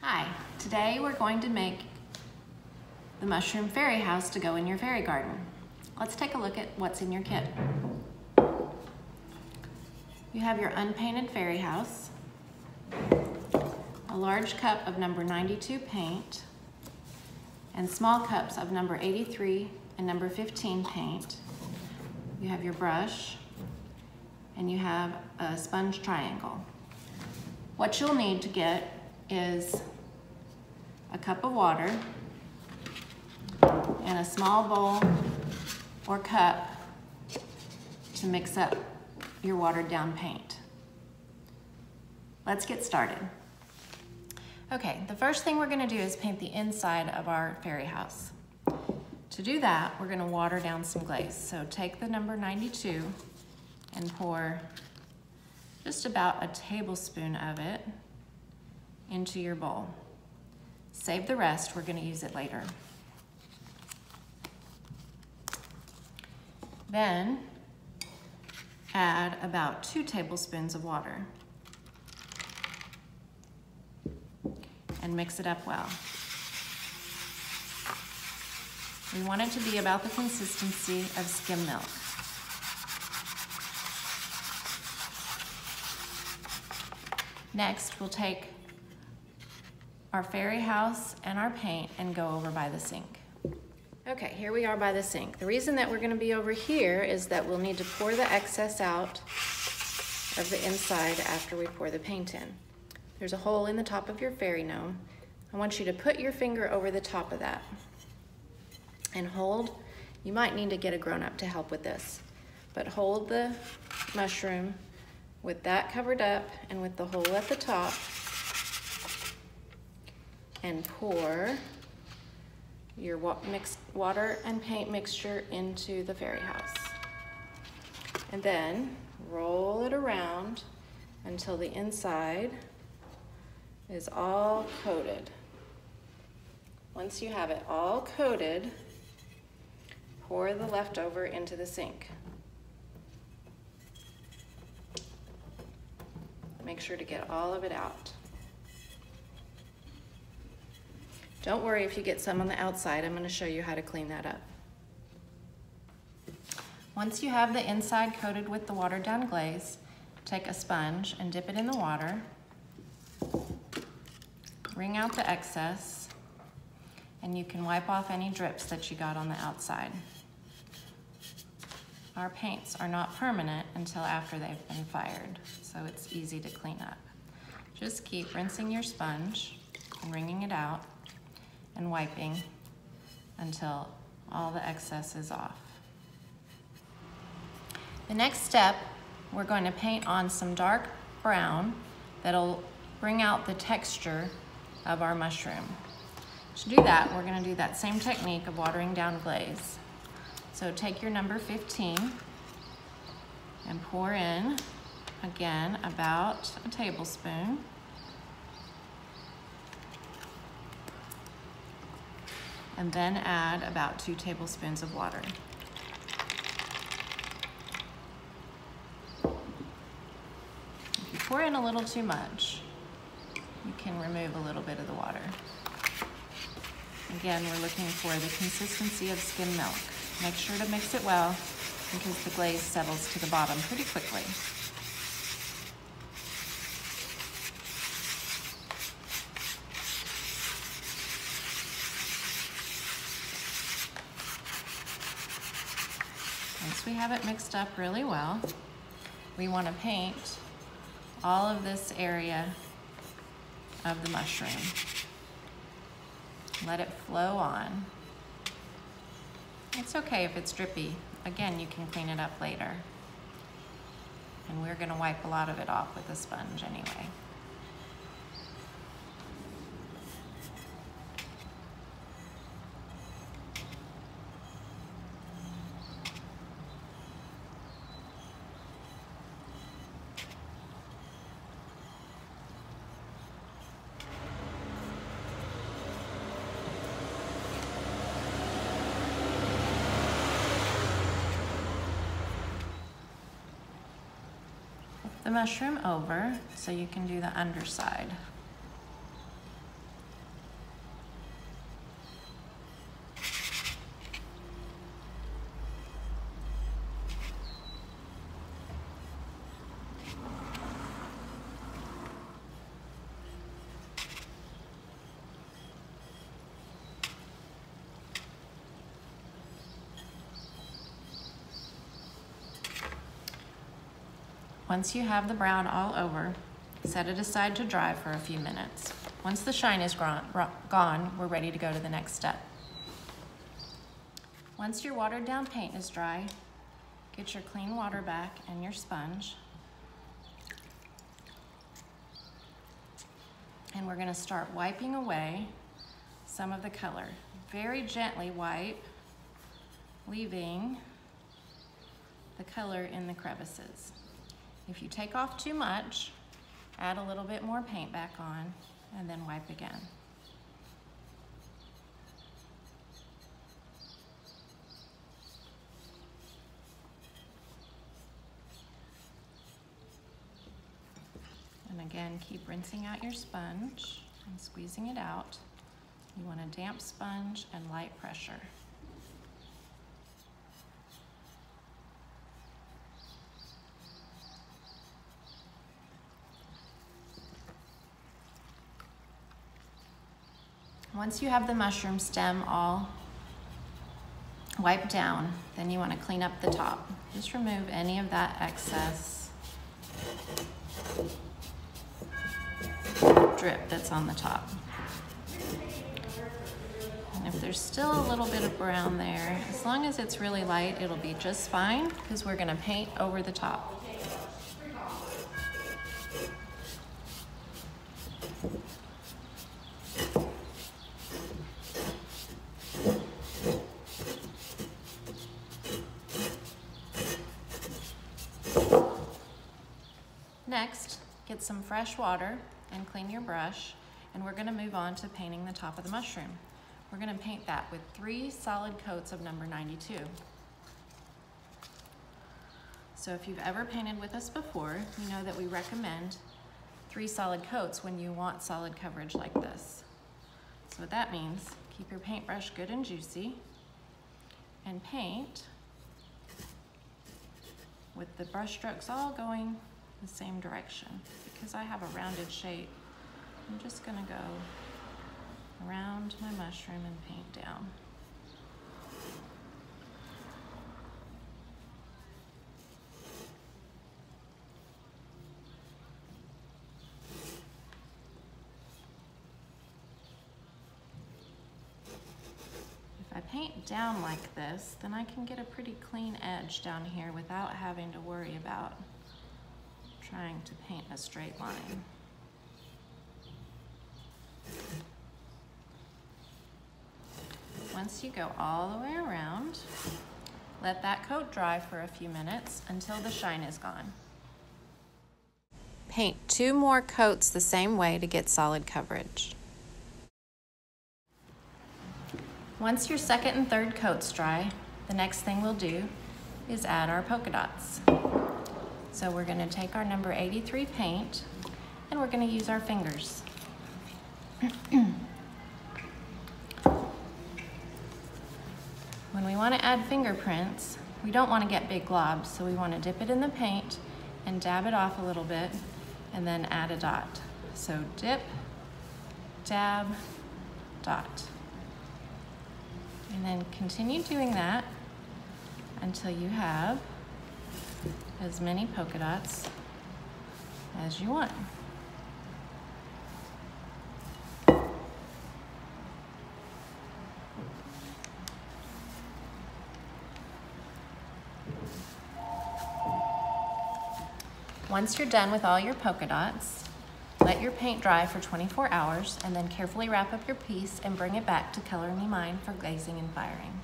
Hi, today we're going to make the mushroom fairy house to go in your fairy garden. Let's take a look at what's in your kit. You have your unpainted fairy house, a large cup of number 92 paint, and small cups of number 83 and number 15 paint. You have your brush, and you have a sponge triangle. What you'll need to get is a cup of water and a small bowl or cup to mix up your watered down paint. Let's get started. Okay, the first thing we're gonna do is paint the inside of our fairy house. To do that, we're gonna water down some glaze. So take the number 92 and pour just about a tablespoon of it into your bowl. Save the rest, we're gonna use it later. Then add about two tablespoons of water and mix it up well. We want it to be about the consistency of skim milk. Next, we'll take our fairy house and our paint and go over by the sink. Okay, here we are by the sink. The reason that we're gonna be over here is that we'll need to pour the excess out of the inside after we pour the paint in. There's a hole in the top of your fairy gnome. I want you to put your finger over the top of that and hold. You might need to get a grown-up to help with this, but hold the mushroom with that covered up and with the hole at the top and pour your wa mixed water and paint mixture into the fairy house. And then roll it around until the inside is all coated. Once you have it all coated, pour the leftover into the sink. Make sure to get all of it out. Don't worry if you get some on the outside. I'm gonna show you how to clean that up. Once you have the inside coated with the watered down glaze, take a sponge and dip it in the water. Wring out the excess, and you can wipe off any drips that you got on the outside. Our paints are not permanent until after they've been fired, so it's easy to clean up. Just keep rinsing your sponge and wringing it out and wiping until all the excess is off. The next step, we're going to paint on some dark brown that'll bring out the texture of our mushroom. To do that, we're gonna do that same technique of watering down glaze. So take your number 15 and pour in, again, about a tablespoon. And then add about two tablespoons of water. If you pour in a little too much, you can remove a little bit of the water. Again, we're looking for the consistency of skim milk. Make sure to mix it well because the glaze settles to the bottom pretty quickly. We have it mixed up really well, we want to paint all of this area of the mushroom. Let it flow on. It's okay if it's drippy. Again, you can clean it up later. And we're gonna wipe a lot of it off with a sponge anyway. The mushroom over so you can do the underside. Once you have the brown all over, set it aside to dry for a few minutes. Once the shine is gone, we're ready to go to the next step. Once your watered down paint is dry, get your clean water back and your sponge. And we're gonna start wiping away some of the color. Very gently wipe, leaving the color in the crevices. If you take off too much, add a little bit more paint back on and then wipe again. And again, keep rinsing out your sponge and squeezing it out. You want a damp sponge and light pressure. Once you have the mushroom stem all wiped down, then you want to clean up the top. Just remove any of that excess drip that's on the top. And if there's still a little bit of brown there, as long as it's really light, it'll be just fine because we're gonna paint over the top. Next, get some fresh water and clean your brush, and we're gonna move on to painting the top of the mushroom. We're gonna paint that with three solid coats of number 92. So if you've ever painted with us before, you know that we recommend three solid coats when you want solid coverage like this. So what that means, keep your paintbrush good and juicy and paint with the brush strokes all going the same direction. Because I have a rounded shape, I'm just gonna go around my mushroom and paint down. If I paint down like this, then I can get a pretty clean edge down here without having to worry about trying to paint a straight line. Once you go all the way around, let that coat dry for a few minutes until the shine is gone. Paint two more coats the same way to get solid coverage. Once your second and third coats dry, the next thing we'll do is add our polka dots. So we're gonna take our number 83 paint and we're gonna use our fingers. when we wanna add fingerprints, we don't wanna get big globs, so we wanna dip it in the paint and dab it off a little bit and then add a dot. So dip, dab, dot. And then continue doing that until you have as many polka dots as you want. Once you're done with all your polka dots, let your paint dry for 24 hours and then carefully wrap up your piece and bring it back to Color Me Mine for glazing and firing.